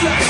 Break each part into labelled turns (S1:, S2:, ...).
S1: Doctor!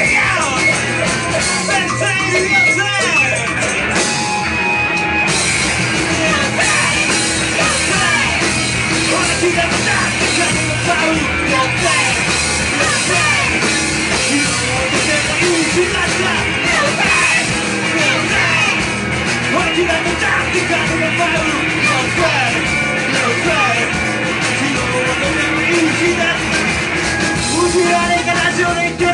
S1: Johnny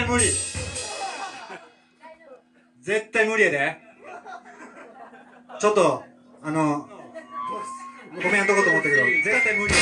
S1: 対無理。絶対無理やで。ちょっとあのごめんやっとこうと思ったけど絶対無理や。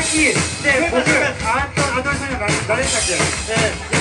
S1: 先で僕あとあと一人の誰でしたっけ？えー